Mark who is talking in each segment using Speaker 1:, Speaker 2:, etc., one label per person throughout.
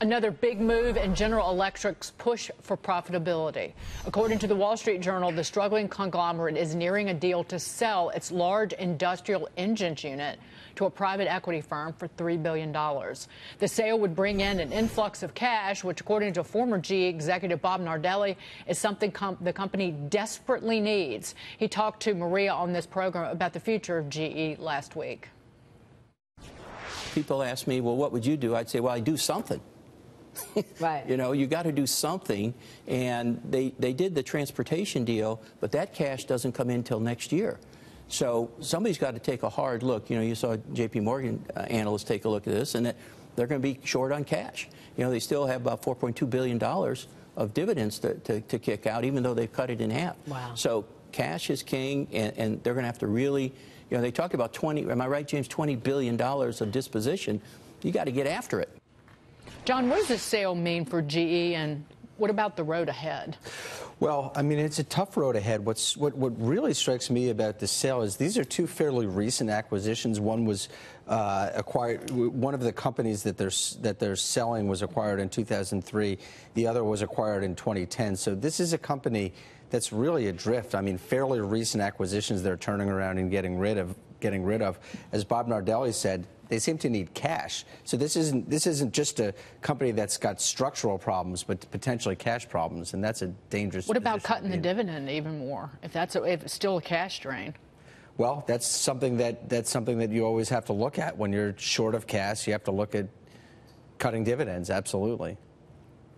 Speaker 1: Another big move in General Electric's push for profitability. According to the Wall Street Journal, the struggling conglomerate is nearing a deal to sell its large industrial engines unit to a private equity firm for $3 billion. The sale would bring in an influx of cash, which, according to former GE executive Bob Nardelli, is something com the company desperately needs. He talked to Maria on this program about the future of GE last week.
Speaker 2: People ask me, well, what would you do? I'd say, well, I'd do something.
Speaker 3: right.
Speaker 2: You know, you got to do something. And they, they did the transportation deal, but that cash doesn't come in until next year. So somebody's got to take a hard look. You know, you saw J.P. Morgan uh, analysts take a look at this, and that they're going to be short on cash. You know, they still have about 4.2 billion dollars of dividends to, to, to, kick out, even though they've cut it in half.
Speaker 3: Wow.
Speaker 2: So cash is king, and, and they're going to have to really, you know, they talk about 20. Am I right, James? 20 billion dollars of disposition. You got to get after it.
Speaker 1: Jon, what does this sale mean for GE, and what about the road ahead?
Speaker 4: Well, I mean, it's a tough road ahead. What's what what really strikes me about the sale is these are two fairly recent acquisitions. One was uh, acquired. One of the companies that they're that they're selling was acquired in 2003. The other was acquired in 2010. So this is a company that's really adrift. I mean, fairly recent acquisitions they're turning around and getting rid of. Getting rid of, as Bob Nardelli said, they seem to need cash. So this isn't this isn't just a company that's got structural problems, but potentially cash problems, and that's a dangerous.
Speaker 1: What about cutting the dividend even more? If that's a, if it's still a cash drain.
Speaker 4: Well, that's something that that's something that you always have to look at when you're short of cash. You have to look at cutting dividends. Absolutely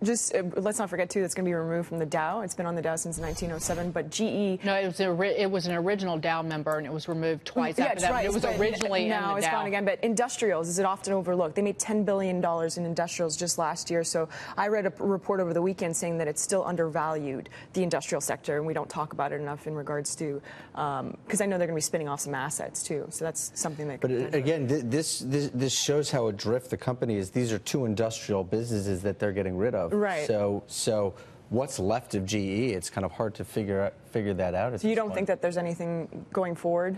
Speaker 5: just uh, let's not forget too that's going to be removed from the Dow. It's been on the Dow since 1907, but GE.
Speaker 1: No, it was a, it was an original Dow member, and it was removed twice
Speaker 5: yeah,
Speaker 1: after that.
Speaker 5: Right.
Speaker 1: It was originally
Speaker 5: now it's
Speaker 1: Dow.
Speaker 5: gone again. But industrials is it often overlooked? They made 10 billion dollars in industrials just last year. So I read a report over the weekend saying that it's still undervalued the industrial sector, and we don't talk about it enough in regards to because um, I know they're going to be spinning off some assets too. So that's something that.
Speaker 4: But again, this, this this shows how adrift the company is. These are two industrial businesses that they're getting rid of.
Speaker 5: Right.
Speaker 4: So so what's left of GE? It's kind of hard to figure out, figure that out.
Speaker 5: So you don't
Speaker 4: point.
Speaker 5: think that there's anything going forward?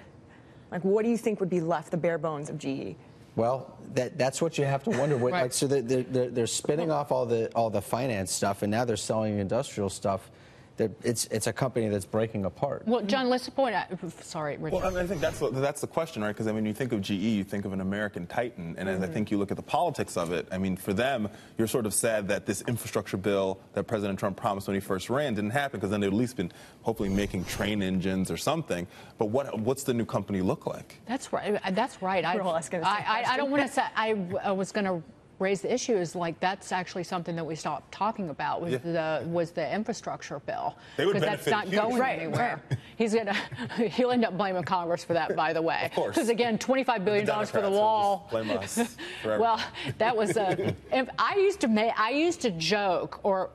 Speaker 5: Like, what do you think would be left, the bare bones of GE?
Speaker 4: Well, that, that's what you have to wonder. What,
Speaker 1: right.
Speaker 4: like, so they're, they're, they're spinning off all the all the finance stuff, and now they're selling industrial stuff it's it's a company that's breaking apart.
Speaker 1: Well, Jon, let's point out. Sorry, Richard.
Speaker 6: Well, I, mean, I think that's the, that's the question, right? Because I mean, you think of GE, you think of an American titan, and mm-hmm. as I think you look at the politics of it, I mean, for them, you're sort of sad that this infrastructure bill that President Trump promised when he first ran didn't happen, because then they'd at least been hopefully making train engines or something. But what what's the new company look like?
Speaker 1: That's right. That's right.
Speaker 5: I, I,
Speaker 1: I, I don't want to say. I, I was going to raise the issue is like that's actually something that we stopped talking about was yeah. the was the infrastructure bill
Speaker 6: because
Speaker 1: that's not going
Speaker 5: right,
Speaker 1: anywhere. He's gonna he'll end up blaming Congress for that, by the way.
Speaker 6: Of course.
Speaker 1: Because again, twenty five billion dollars for the wall.
Speaker 6: blame us.
Speaker 1: well, that was a. I used to make I used to joke or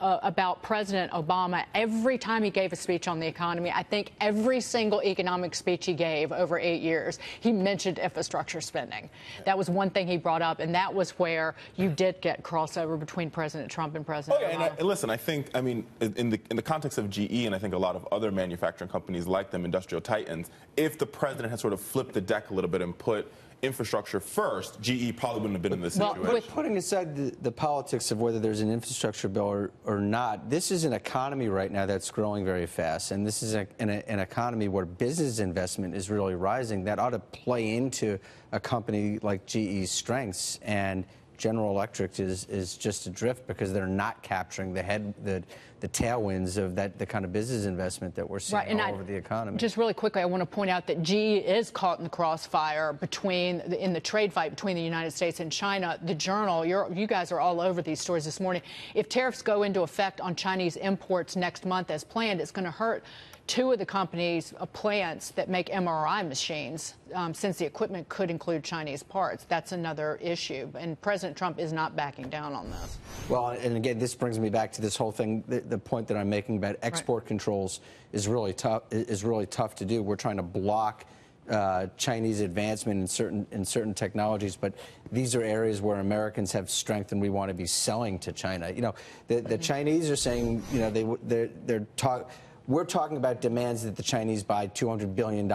Speaker 1: uh, about President Obama every time he gave a speech on the economy. I think every single economic speech he gave over eight years, he mentioned infrastructure spending. That was one thing he brought up, and that was where you did get crossover between President Trump and President
Speaker 6: oh, uh, yeah,
Speaker 1: Obama.
Speaker 6: And, I, listen, I think, I mean, in the, in the context of GE and I think a lot of other manufacturing companies like them, industrial titans, if the president had sort of flipped the deck a little bit and put infrastructure first, GE probably wouldn't have been in this
Speaker 4: well,
Speaker 6: situation.
Speaker 4: With putting aside the, the, politics of whether there's an infrastructure bill or, or, not, this is an economy right now that's growing very fast. And this is a, an, an economy where business investment is really rising. That ought to play into a company like GE's strengths. And General Electric is is just adrift because they're not capturing the head the the tailwinds of that the kind of business investment that we're seeing
Speaker 1: right,
Speaker 4: all
Speaker 1: I,
Speaker 4: over the economy.
Speaker 1: Just really quickly, I want to point out that GE is caught in the crossfire between the, in the trade fight between the United States and China. The Journal, you guys are all over these stories this morning. If tariffs go into effect on Chinese imports next month as planned, it's going to hurt two of the companies' uh, plants that make MRI machines, um, since the equipment could include Chinese parts. That's another issue. And President Trump is not backing down on this.
Speaker 4: Well, and again, this brings me back to this whole thing. The, the point that I'm making about export right. controls is really tough. Is really tough to do. We're trying to block. Uh, Chinese advancement in certain in certain technologies, but these are areas where Americans have strength, and we want to be selling to China. You know, the, the mm-hmm. Chinese are saying, you know, they they're, they're talking we're talking about demands that the Chinese buy $200 billion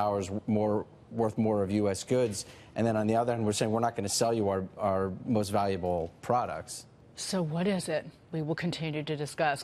Speaker 4: more worth more of U.S. goods. And then on the other hand, we're saying we're not going to sell you our, our most valuable products.
Speaker 1: So, what is it? We will continue to discuss.